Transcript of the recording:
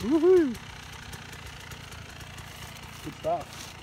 Woohoo! Good stuff.